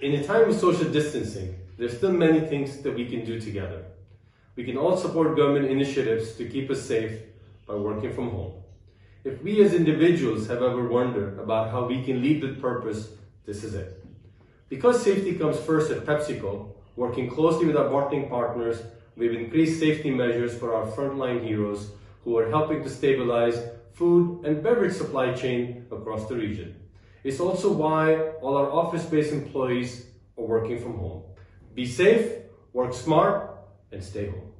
In a time of social distancing, there's still many things that we can do together. We can all support government initiatives to keep us safe by working from home. If we as individuals have ever wondered about how we can lead with purpose, this is it. Because safety comes first at PepsiCo, working closely with our bottling partners, we've increased safety measures for our frontline heroes who are helping to stabilize food and beverage supply chain across the region. It's also why all our office-based employees are working from home. Be safe, work smart, and stay home.